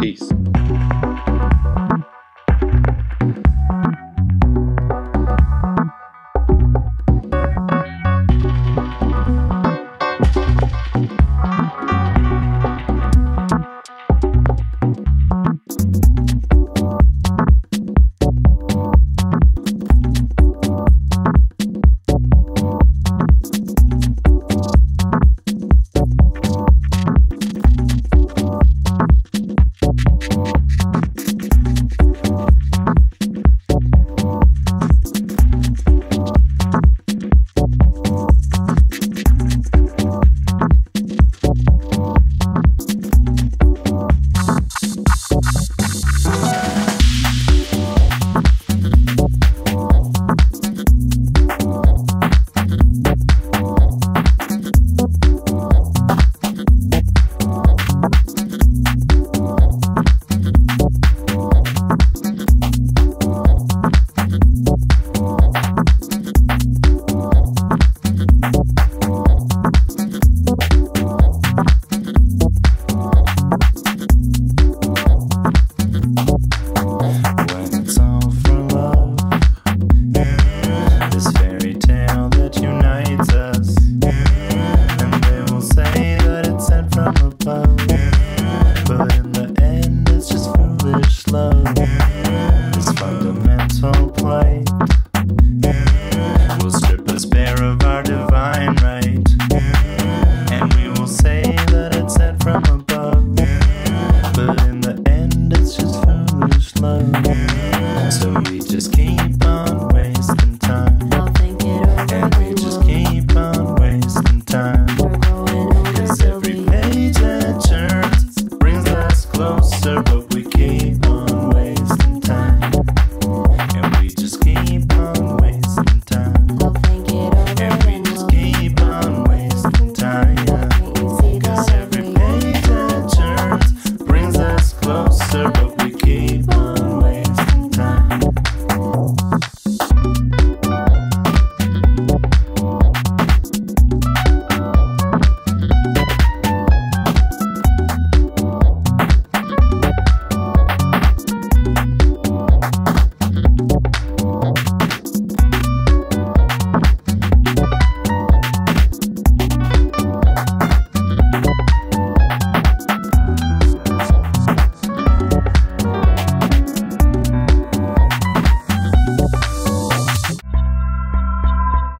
Peace. So we just keep on wasting time. And we